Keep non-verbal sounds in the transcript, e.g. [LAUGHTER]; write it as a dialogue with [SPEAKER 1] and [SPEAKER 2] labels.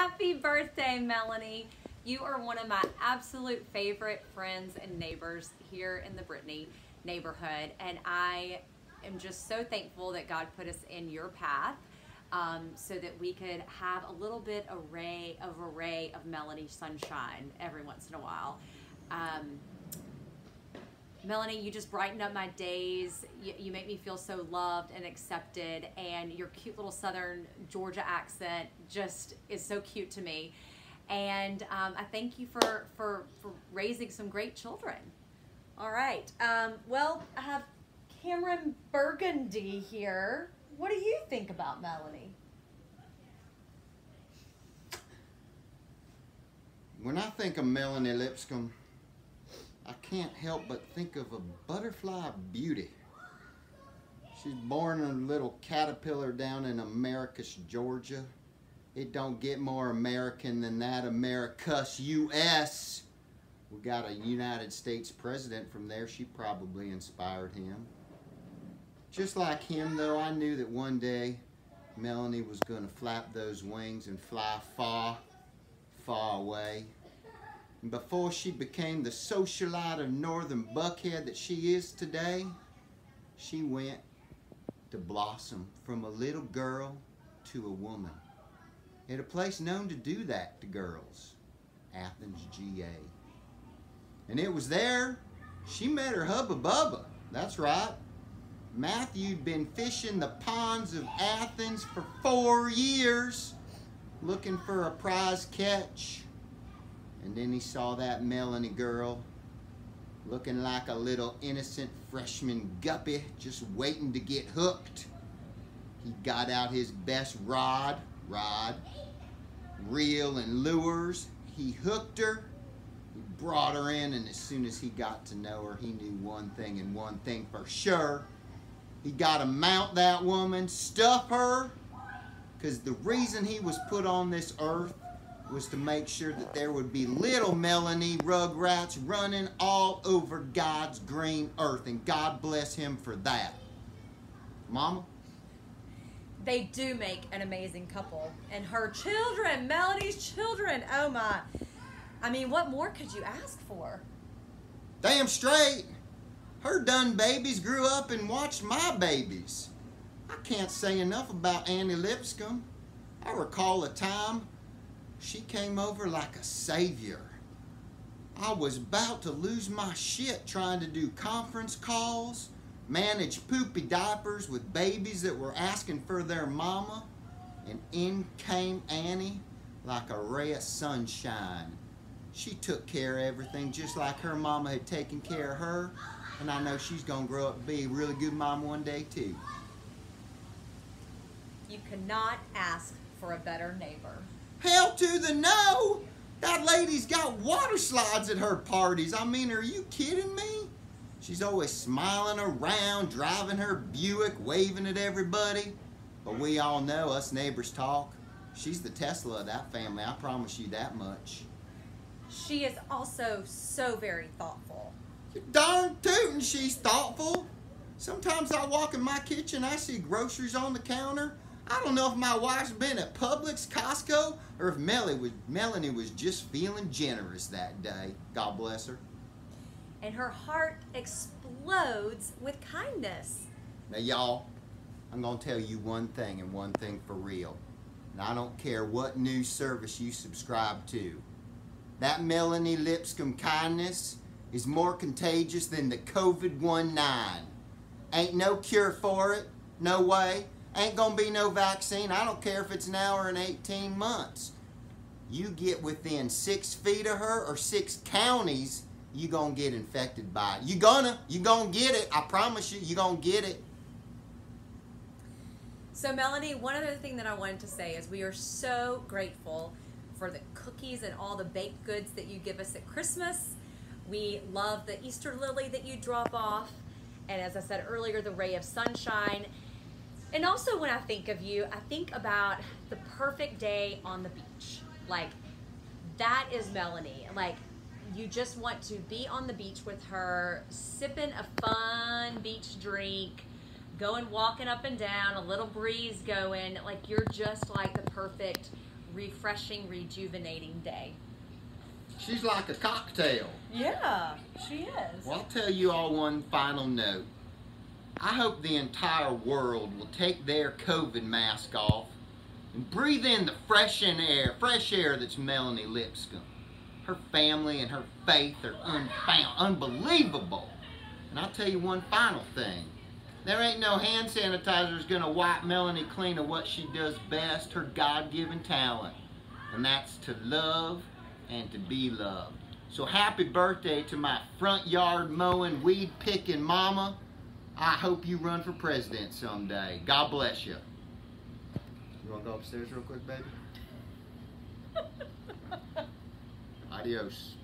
[SPEAKER 1] Happy birthday, Melanie. You are one of my absolute favorite friends and neighbors here in the Brittany neighborhood. And I am just so thankful that God put us in your path um, so that we could have a little bit array of array of Melanie sunshine every once in a while. Um, Melanie, you just brighten up my days. You, you, make me feel so loved and accepted, and your cute little Southern Georgia accent just is so cute to me. And um, I thank you for, for, for raising some great children. All right. Um, well, I have Cameron Burgundy here. What do you think about Melanie?
[SPEAKER 2] When I think of Melanie Lipscomb, can't help but think of a butterfly beauty. She's born a little caterpillar down in Americus, Georgia. It don't get more American than that, Americus, U.S. We got a United States president from there. She probably inspired him. Just like him, though, I knew that one day Melanie was going to flap those wings and fly far, far away. Before she became the socialite of Northern Buckhead that she is today, she went to blossom from a little girl to a woman. At a place known to do that to girls, Athens, GA. And it was there she met her hubba bubba. That's right. Matthew'd been fishing the ponds of Athens for four years looking for a prize catch. And then he saw that Melanie girl looking like a little innocent freshman guppy just waiting to get hooked. He got out his best rod, rod, reel and lures. He hooked her, he brought her in, and as soon as he got to know her, he knew one thing and one thing for sure. He got to mount that woman, stuff her, because the reason he was put on this earth was to make sure that there would be little Melanie Rugrats running all over God's green earth, and God bless him for that. Mama?
[SPEAKER 1] They do make an amazing couple. And her children, Melanie's children, oh my. I mean, what more could you ask for?
[SPEAKER 2] Damn straight. Her done babies grew up and watched my babies. I can't say enough about Annie Lipscomb. I recall a time she came over like a savior. I was about to lose my shit trying to do conference calls, manage poopy diapers with babies that were asking for their mama, and in came Annie like a ray of sunshine. She took care of everything just like her mama had taken care of her, and I know she's gonna grow up to be a really good mom one day too.
[SPEAKER 1] You cannot ask for a better neighbor.
[SPEAKER 2] Hell to the no! That lady's got water slides at her parties. I mean, are you kidding me? She's always smiling around, driving her Buick, waving at everybody. But we all know, us neighbors talk. She's the Tesla of that family, I promise you that much.
[SPEAKER 1] She is also so very thoughtful.
[SPEAKER 2] You're Darn tootin' she's thoughtful. Sometimes I walk in my kitchen, I see groceries on the counter, I don't know if my wife's been at Publix, Costco, or if Melanie was, Melanie was just feeling generous that day. God bless her.
[SPEAKER 1] And her heart explodes with kindness.
[SPEAKER 2] Now, y'all, I'm going to tell you one thing and one thing for real. And I don't care what news service you subscribe to. That Melanie Lipscomb kindness is more contagious than the COVID-19. Ain't no cure for it. No way. Ain't gonna be no vaccine. I don't care if it's now or in 18 months. You get within six feet of her or six counties, you gonna get infected by it. You gonna, you gonna get it. I promise you, you gonna get it.
[SPEAKER 1] So Melanie, one other thing that I wanted to say is we are so grateful for the cookies and all the baked goods that you give us at Christmas. We love the Easter lily that you drop off. And as I said earlier, the ray of sunshine. And also when I think of you, I think about the perfect day on the beach. Like that is Melanie. Like you just want to be on the beach with her, sipping a fun beach drink, going walking up and down, a little breeze going. Like you're just like the perfect refreshing, rejuvenating day.
[SPEAKER 2] She's like a cocktail.
[SPEAKER 1] Yeah, she is.
[SPEAKER 2] Well, I'll tell you all one final note. I hope the entire world will take their COVID mask off and breathe in the fresh air, fresh air that's Melanie Lipscomb. Her family and her faith are unfound, unbelievable. And I'll tell you one final thing. There ain't no hand sanitizer that's gonna wipe Melanie clean of what she does best, her God-given talent. And that's to love and to be loved. So happy birthday to my front yard mowing, weed picking mama. I hope you run for president someday. God bless you. You wanna go upstairs real quick, baby? [LAUGHS] Adios.